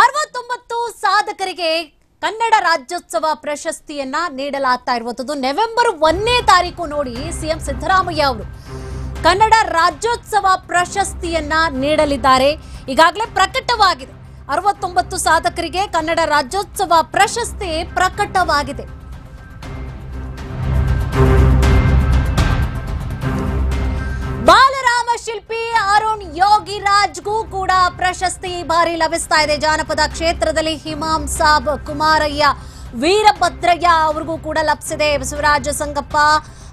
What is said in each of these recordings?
ಅರವತ್ತೊಂಬತ್ತು ಸಾಧಕರಿಗೆ ಕನ್ನಡ ರಾಜ್ಯೋತ್ಸವ ಪ್ರಶಸ್ತಿಯನ್ನ ನೀಡಲಾಗ್ತಾ ಇರುವಂತದ್ದು ನವೆಂಬರ್ ಒಂದನೇ ತಾರೀಕು ನೋಡಿ ಸಿಎಂ ಸಿದ್ದರಾಮಯ್ಯ ಅವರು ಕನ್ನಡ ರಾಜ್ಯೋತ್ಸವ ಪ್ರಶಸ್ತಿಯನ್ನ ನೀಡಲಿದ್ದಾರೆ. ಈಗಾಗಲೇ ಪ್ರಕಟವಾಗಿದೆ. ಅರವತ್ತೊಂಬತ್ತು ಸಾಧಕರಿಗೆ ಕನ್ನಡ ರಾಜ್ಯೋತ್ಸವ ಪ್ರಶಸ್ತಿ ಪ್ರಕಟವಾಗಿದೆ. ಯೋಗಿರಾಜ್ಗೂ ಕೂಡ ಪ್ರಶಸ್ತಿ ಬಾರಿ ಲಭಿಸ್ತಾ ಇದೆ. ಜಾನಪದ ಕ್ಷೇತ್ರದಲ್ಲಿ ಹಿಮಾಂ ಸಾಬ್, ಕುಮಾರಯ್ಯ, ವೀರಭದ್ರಯ್ಯ ಅವ್ರಿಗೂ ಕೂಡ ಲಭಿಸಿದೆ. ಬಸವರಾಜ ಸಂಗಪ್ಪ,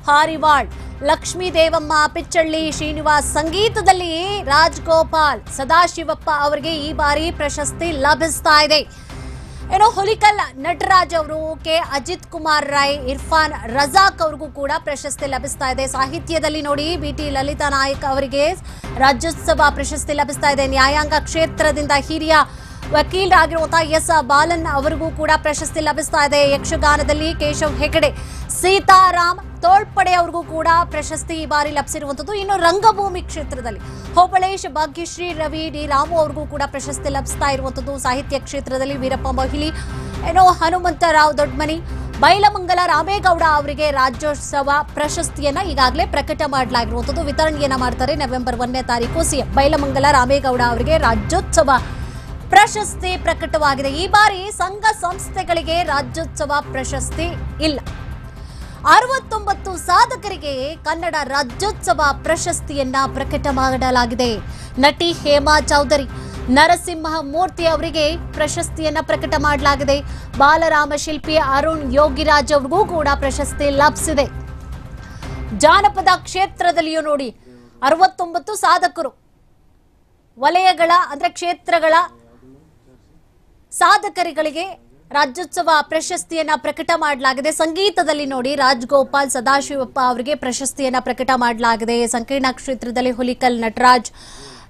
ಹಾರಿವಾಳ್, ಲಕ್ಷ್ಮೀ ದೇವಮ್ಮ, ಪಿಚ್ಚಳ್ಳಿ ಶ್ರೀನಿವಾಸ್ ಸಂಗೀತದಲ್ಲಿ ರಾಜ್ಗೋಪಾಲ್, ಸದಾಶಿವಪ್ಪ ಅವರಿಗೆ ಈ ಬಾರಿ ಪ್ರಶಸ್ತಿ ಲಭಿಸ್ತಾ ಇದೆ. ಏನೋ ಹುಲಿಕಲ್ ನಟರಾಜ್ ಅವರು, ಕೆ. ಅಜಿತ್ ಕುಮಾರ್ ರಾಯ್ ಇರ್ಫಾನ್ ರಜಾಕ್ ಅವ್ರಿಗೂ ಕೂಡ ಪ್ರಶಸ್ತಿ ಲಭಿಸ್ತಾ ಇದೆ. ಸಾಹಿತ್ಯದಲ್ಲಿ ನೋಡಿ ಬಿ ಟಿ ಲಲಿತಾ ನಾಯಕ್ ಅವರಿಗೆ ರಾಜ್ಯೋತ್ಸವ ಪ್ರಶಸ್ತಿ ಲಭಿಸ್ತಾ ಇದೆ. ನ್ಯಾಯಾಂಗ ಕ್ಷೇತ್ರದಿಂದ ಹಿರಿಯ ವಕೀಲರಾಗಿರುವಂತಹ ಎಸ್ ಬಾಲನ್ ಅವರಿಗೂ ಕೂಡ ಪ್ರಶಸ್ತಿ ಲಭಿಸ್ತಾ ಇದೆ. ಯಕ್ಷಗಾನದಲ್ಲಿ ಕೇಶವ್ ಹೆಗಡೆ, ಸೀತಾರಾಮ್ ತೋಳ್ಪಡೆ ಅವ್ರಿಗೂ ಕೂಡ ಪ್ರಶಸ್ತಿ ಈ ಬಾರಿ ಲಭಿಸಿರುವಂತದ್ದು ಇನ್ನು ರಂಗಭೂಮಿ ಕ್ಷೇತ್ರದಲ್ಲಿ ಹೋಬಳೇಶ್, ಭಾಗ್ಯಶ್ರೀ, ರವಿ, ಡಿ ರಾಮು ಅವ್ರಿಗೂ ಕೂಡ ಪ್ರಶಸ್ತಿ ಲಭಿಸ್ತಾ ಇರುವಂತದ್ದು ಸಾಹಿತ್ಯ ಕ್ಷೇತ್ರದಲ್ಲಿ ವೀರಪ್ಪ ಮೊಹಿಲಿ, ಏನೋ ಹನುಮಂತರಾವ್ ದೊಡ್ಮನಿ, ಬೈಲಮಂಗಲ ರಾಮೇಗೌಡ ಅವರಿಗೆ ರಾಜ್ಯೋತ್ಸವ ಪ್ರಶಸ್ತಿಯನ್ನ ಈಗಾಗಲೇ ಪ್ರಕಟ ಮಾಡಲಾಗಿರುವಂತದ್ದು ವಿತರಣೆಯನ್ನ ಮಾಡ್ತಾರೆ ನವೆಂಬರ್ ಒಂದನೇ ತಾರೀಕು ಸಿಎಂ. ಬೈಲಮಂಗಲ ರಾಮೇಗೌಡ ಅವರಿಗೆ ರಾಜ್ಯೋತ್ಸವ ಪ್ರಶಸ್ತಿ ಪ್ರಕಟವಾಗಿದೆ. ಈ ಬಾರಿ ಸಂಘ ಸಂಸ್ಥೆಗಳಿಗೆ ರಾಜ್ಯೋತ್ಸವ ಪ್ರಶಸ್ತಿ ಇಲ್ಲ. ಅರವತ್ತೊಂಬತ್ತು ಸಾಧಕರಿಗೆ ಕನ್ನಡ ರಾಜ್ಯೋತ್ಸವ ಪ್ರಶಸ್ತಿಯನ್ನ ಪ್ರಕಟ ಮಾಡಲಾಗಿದೆ. ನಟಿ ಹೇಮಾ ಚೌಧರಿ ನರಸಿಂಹ ಮೂರ್ತಿ ಅವರಿಗೆ ಪ್ರಶಸ್ತಿಯನ್ನ ಪ್ರಕಟ ಮಾಡಲಾಗಿದೆ. ಬಾಲರಾಮ ಶಿಲ್ಪಿ, ಅರುಣ್ ಯೋಗಿರಾಜ್ ಅವ್ರಿಗೂ ಕೂಡ ಪ್ರಶಸ್ತಿ ಲಭಿಸಿದೆ. ಜಾನಪದ ಕ್ಷೇತ್ರದಲ್ಲಿಯೂ ನೋಡಿ, ಅರವತ್ತೊಂಬತ್ತು ಸಾಧಕರು, ವಲಯಗಳ, ಅಂದ್ರೆ ಕ್ಷೇತ್ರಗಳ ಸಾಧಕರುಗಳಿಗೆ ರಾಜ್ಯೋತ್ಸವ ಪ್ರಶಸ್ತಿಯನ್ನ ಪ್ರಕಟ ಮಾಡಲಾಗಿದೆ. ಸಂಗೀತದಲ್ಲಿ ನೋಡಿ ರಾಜ್ಗೋಪಾಲ್ ಸದಾಶಿವಪ್ಪ ಅವರಿಗೆ ಪ್ರಶಸ್ತಿಯನ್ನ ಪ್ರಕಟ ಮಾಡಲಾಗಿದೆ. ಸಂಕೀರ್ಣ ಕ್ಷೇತ್ರದಲ್ಲಿ ಹುಲಿಕಲ್ ನಟರಾಜ್,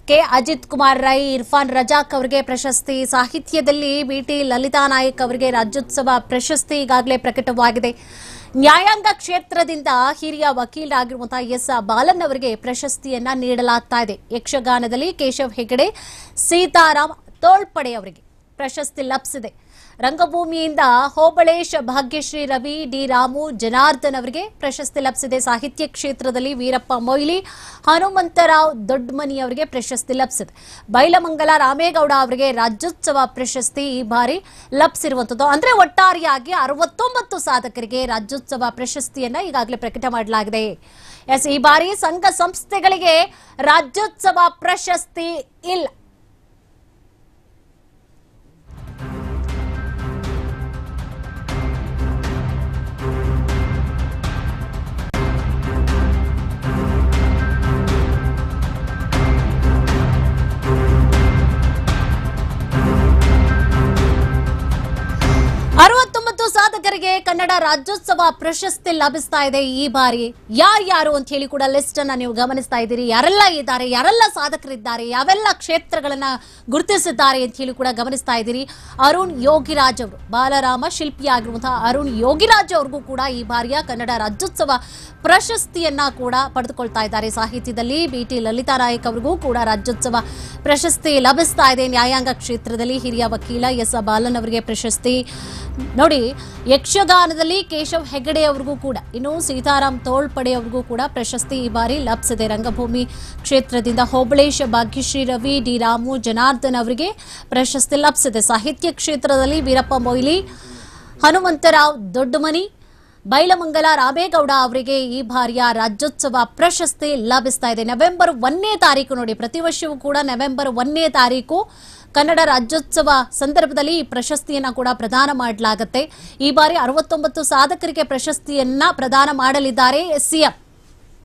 ಕೆ. ಅಜಿತ್ ಕುಮಾರ್ ರೈ, ಇರ್ಫಾನ್ ರಜಾಕ್ ಅವರಿಗೆ ಪ್ರಶಸ್ತಿ. ಸಾಹಿತ್ಯದಲ್ಲಿ ಬಿಟಿ ಲಲಿತಾ ನಾಯಕ್ ಅವರಿಗೆ ರಾಜ್ಯೋತ್ಸವ ಪ್ರಶಸ್ತಿ ಈಗಾಗಲೇ ಪ್ರಕಟವಾಗಿದೆ. ನ್ಯಾಯಾಂಗ ಕ್ಷೇತ್ರದಿಂದ ಹಿರಿಯ ವಕೀಲರಾಗಿರುವಂತಹ ಎಸ್. ಬಾಲನ್ ಅವರಿಗೆ ಪ್ರಶಸ್ತಿಯನ್ನ ನೀಡಲಾಗ್ತಾ ಇದೆ. ಯಕ್ಷಗಾನದಲ್ಲಿ ಕೇಶವ್ ಹೆಗಡೆ, ಸೀತಾರಾಮ್ ತೋಳ್ಪಡೆ ಅವರಿಗೆ. ಪ್ರಶಸ್ತಿ ಲಭಿಸಿದೆ. ರಂಗಭೂಮಿಯಿಂದ ಹೋಬಳೇಶ್, ಭಾಗ್ಯಶ್ರೀ ರವಿ, ಡಿ ರಾಮು, ಜನಾರ್ದನ್ ಅವರಿಗೆ ಪ್ರಶಸ್ತಿ ಲಭಿಸಿದೆ. ಸಾಹಿತ್ಯ ಕ್ಷೇತ್ರದಲ್ಲಿ ವೀರಪ್ಪ ಮೊಯ್ಲಿ, ಹನುಮಂತರಾವ್ ದೊಡ್ಡಮನಿ ಅವರಿಗೆ ಪ್ರಶಸ್ತಿ ಲಭಿಸಿದೆ. ಬೈಲಮಂಗಲ ರಾಮೇಗೌಡ ಅವರಿಗೆ ರಾಜ್ಯೋತ್ಸವ ಪ್ರಶಸ್ತಿ ಈ ಬಾರಿ ಲಭಿಸಿರುವಂತದ್ದು ಅಂದ್ರೆ ಒಟ್ಟಾರೆಯಾಗಿ ಅರವತ್ತೊಂಬತ್ತು ಸಾಧಕರಿಗೆ ರಾಜ್ಯೋತ್ಸವ ಪ್ರಶಸ್ತಿಯನ್ನ ಈಗಾಗಲೇ ಪ್ರಕಟ ಮಾಡಲಾಗಿದೆ. ಎಸ್, ಈ ಬಾರಿ ಸಂಘ ಸಂಸ್ಥೆಗಳಿಗೆ ರಾಜ್ಯೋತ್ಸವ ಪ್ರಶಸ್ತಿ ಇಲ್ಲ. ಅರವತ್ತೊಂಬತ್ತು ಸಾಧಕರಿಗೆ ಕನ್ನಡ ರಾಜ್ಯೋತ್ಸವ ಪ್ರಶಸ್ತಿ ಲಭಿಸ್ತಾ ಇದೆ ಈ ಬಾರಿ. ಯಾರ್ಯಾರು ಅಂತ ಹೇಳಿ ಕೂಡ ಲಿಸ್ಟ್ ಅನ್ನ ನೀವು ಗಮನಿಸ್ತಾ ಇದ್ದೀರಿ. ಯಾರೆಲ್ಲ ಇದ್ದಾರೆ, ಯಾರೆಲ್ಲ ಸಾಧಕರಿದ್ದಾರೆ, ಯಾವೆಲ್ಲ ಕ್ಷೇತ್ರಗಳನ್ನ ಗುರುತಿಸಿದ್ದಾರೆ ಅಂತ ಹೇಳಿ ಕೂಡ ಗಮನಿಸ್ತಾ ಇದ್ದೀರಿ. ಅರುಣ್ ಯೋಗಿರಾಜ್ ಅವರು, ಬಾಲರಾಮ ಶಿಲ್ಪಿಯಾಗಿರುವಂತಹ ಅರುಣ್ ಯೋಗಿರಾಜ್ ಅವ್ರಿಗೂ ಕೂಡ ಈ ಬಾರಿಯ ಕನ್ನಡ ರಾಜ್ಯೋತ್ಸವ ಪ್ರಶಸ್ತಿಯನ್ನ ಕೂಡ ಪಡೆದುಕೊಳ್ತಾ ಇದ್ದಾರೆ. ಸಾಹಿತ್ಯದಲ್ಲಿ ಬಿ ಟಿ ಲಲಿತಾ ನಾಯಕ್ ಅವ್ರಿಗೂ ಕೂಡ ರಾಜ್ಯೋತ್ಸವ ಪ್ರಶಸ್ತಿ ಲಭಿಸ್ತಾ ಇದೆ. ನ್ಯಾಯಾಂಗ ಕ್ಷೇತ್ರದಲ್ಲಿ ಹಿರಿಯ ವಕೀಲ ಎಸ್ ಬಾಲನ್ ಅವರಿಗೆ ಪ್ರಶಸ್ತಿ. ನೋಡಿ, ಯಕ್ಷಗಾನದಲ್ಲಿ ಕೇಶವ್ ಹೆಗಡೆ ಅವ್ರಿಗೂ ಕೂಡ, ಇನ್ನು ಸೀತಾರಾಮ್ ತೋಳ್ಪಡೆ ಅವ್ರಿಗೂ ಕೂಡ ಪ್ರಶಸ್ತಿ ಈ ಬಾರಿ ಲಭಿಸಿದೆ. ರಂಗಭೂಮಿ ಕ್ಷೇತ್ರದಿಂದ ಹೋಬಳೇಶ್ ಭಾಗ್ಯಶ್ರೀ ರವಿ, ಡಿ ರಾಮು, ಜನಾರ್ದನ್ ಅವರಿಗೆ ಪ್ರಶಸ್ತಿ ಲಭಿಸಿದೆ. ಸಾಹಿತ್ಯ ಕ್ಷೇತ್ರದಲ್ಲಿ ವೀರಪ್ಪ ಮೊಯ್ಲಿ, ಹನುಮಂತರಾವ್ ದೊಡ್ಡಮನಿ, ಬೈಲಮಂಗಲ ರಾಮೇಗೌಡ ಅವರಿಗೆ ಈ ಬಾರಿಯ ರಾಜ್ಯೋತ್ಸವ ಪ್ರಶಸ್ತಿ ಲಭಿಸ್ತಾ ಇದೆ. ನವೆಂಬರ್ ಒಂದನೇ ತಾರೀಕು ನೋಡಿ, ಪ್ರತಿ ವರ್ಷವೂ ಕೂಡ ನವೆಂಬರ್ ಒಂದನೇ ತಾರೀಕು ಕನ್ನಡ ರಾಜ್ಯೋತ್ಸವ ಸಂದರ್ಭದಲ್ಲಿ ಈ ಪ್ರಶಸ್ತಿಯನ್ನ ಕೂಡ ಪ್ರದಾನ ಮಾಡಲಾಗುತ್ತೆ. ಈ ಬಾರಿ ಅರವತ್ತೊಂಬತ್ತು ಸಾಧಕರಿಗೆ ಪ್ರಶಸ್ತಿಯನ್ನ ಪ್ರದಾನ ಮಾಡಲಿದ್ದಾರೆ ಸಿಎಂ